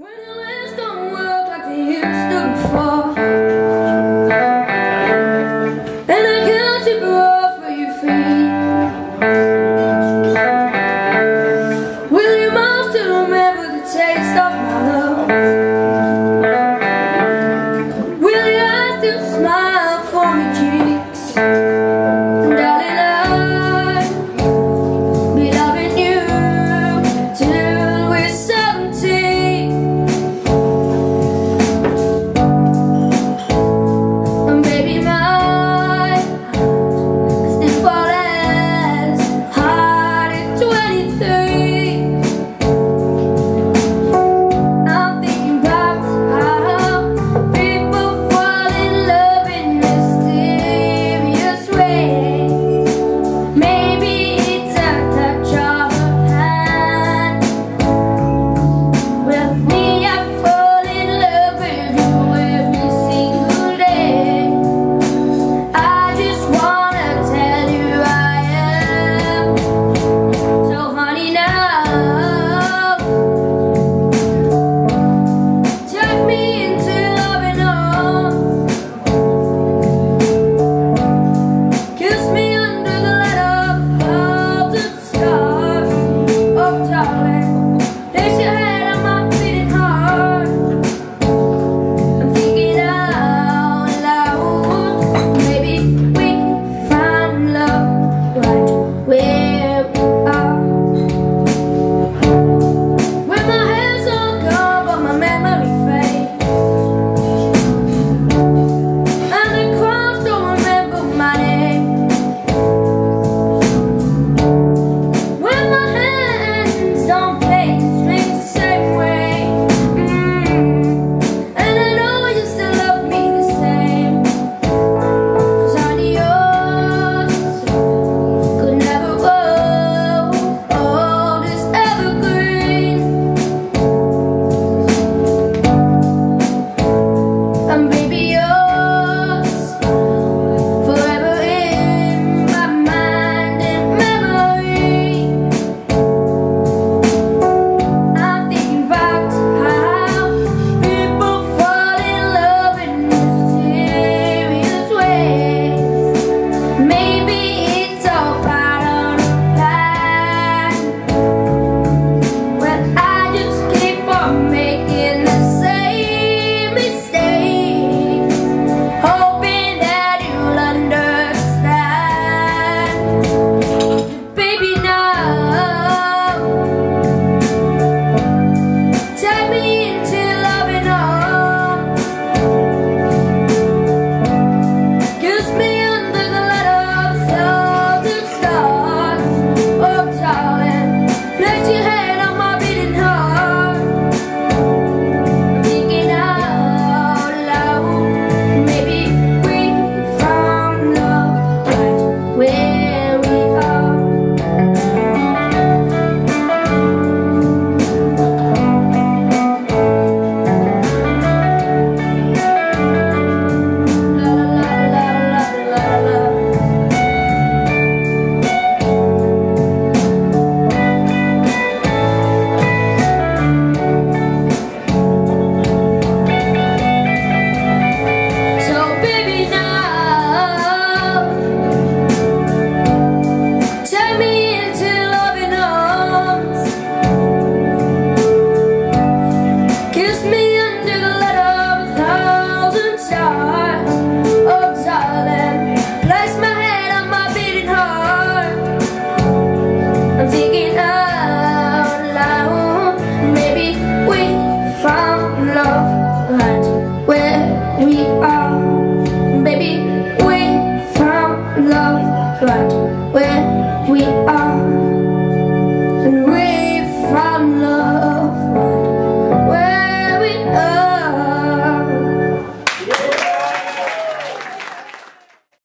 When the wheels don't work like they used to before.